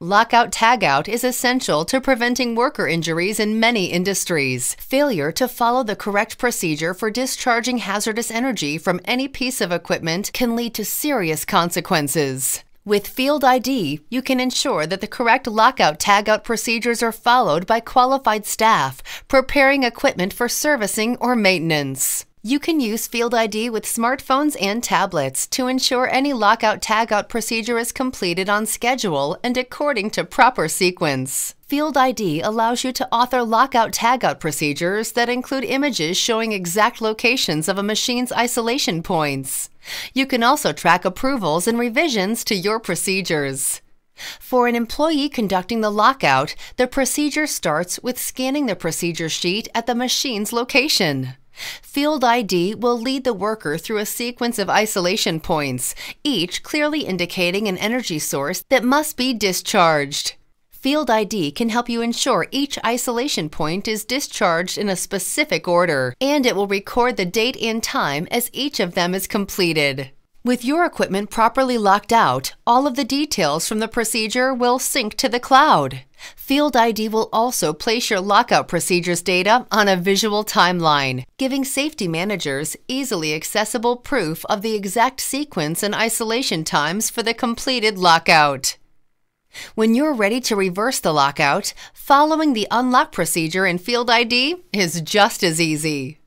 Lockout tagout is essential to preventing worker injuries in many industries. Failure to follow the correct procedure for discharging hazardous energy from any piece of equipment can lead to serious consequences. With Field ID, you can ensure that the correct lockout tagout procedures are followed by qualified staff preparing equipment for servicing or maintenance. You can use Field ID with smartphones and tablets to ensure any lockout tagout procedure is completed on schedule and according to proper sequence. Field ID allows you to author lockout tagout procedures that include images showing exact locations of a machine's isolation points. You can also track approvals and revisions to your procedures. For an employee conducting the lockout, the procedure starts with scanning the procedure sheet at the machine's location. Field ID will lead the worker through a sequence of isolation points, each clearly indicating an energy source that must be discharged. Field ID can help you ensure each isolation point is discharged in a specific order, and it will record the date and time as each of them is completed. With your equipment properly locked out, all of the details from the procedure will sync to the cloud. Field ID will also place your lockout procedures data on a visual timeline, giving safety managers easily accessible proof of the exact sequence and isolation times for the completed lockout. When you're ready to reverse the lockout, following the unlock procedure in Field ID is just as easy.